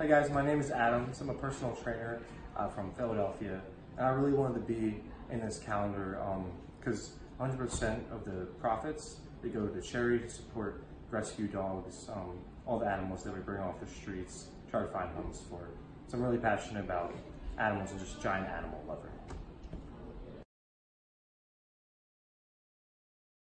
Hi guys, my name is Adam. I'm a personal trainer uh, from Philadelphia, and I really wanted to be in this calendar um, because 100% of the profits they go to charity to support rescue dogs, um, all the animals that we bring off the streets, try to find homes for. So I'm really passionate about animals and just giant animal lover.